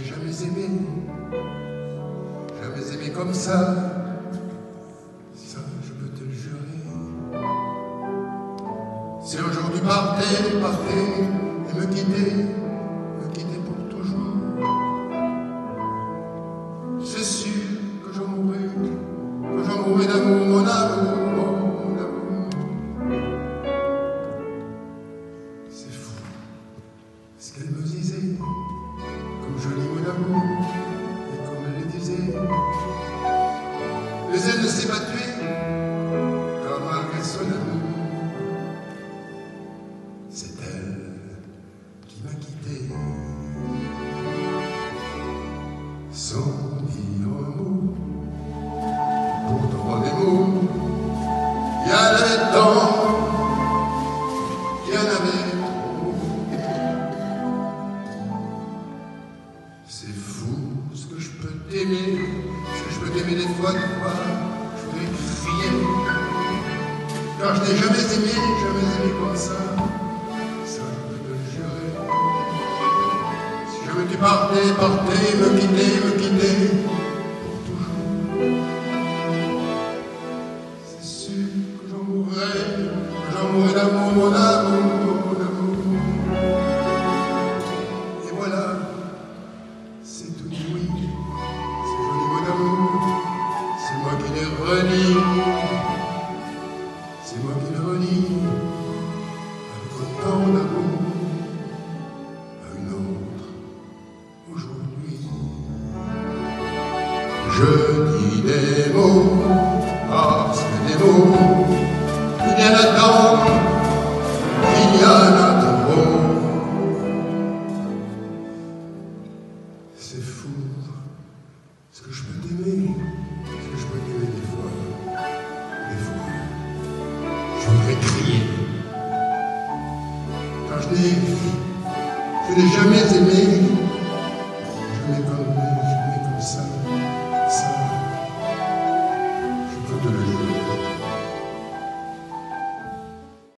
jamais aimé, jamais aimé comme ça. Ça, je peux te le jurer. Si un jour tu partais, partais et me quittais, me quittais pour toujours, c'est sûr que j'en mourrais, que j'en mourrais d'amour, mon amour. C'est fou ce qu'elle me comme d'amour, et comme elle le disait. Mais elle ne s'est pas car malgré son amour, c'est elle qui m'a quitté. Sans dire un mot, pourtant des mots, il y en avait tant, peux que je peux t'aimer des fois, des fois, je voudrais crier. Car je n'ai jamais aimé, jamais aimé comme ça, ça je peux te le jurer. Si jamais tu partais, partais, me quittais, me quittais, pour toujours. C'est sûr que j'en mourrais, que j'en mourrais d'amour, mon amour, moi qui les renie, c'est moi qui les renie, avec autant d'amour, à une autre, aujourd'hui. Je dis des mots, parce que des mots, il y en a tant, il y en a trop. C'est fou ce que je peux j'avais crié. Quand je n'ai, je n'ai jamais aimé, je n'ai connu.